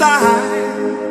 side.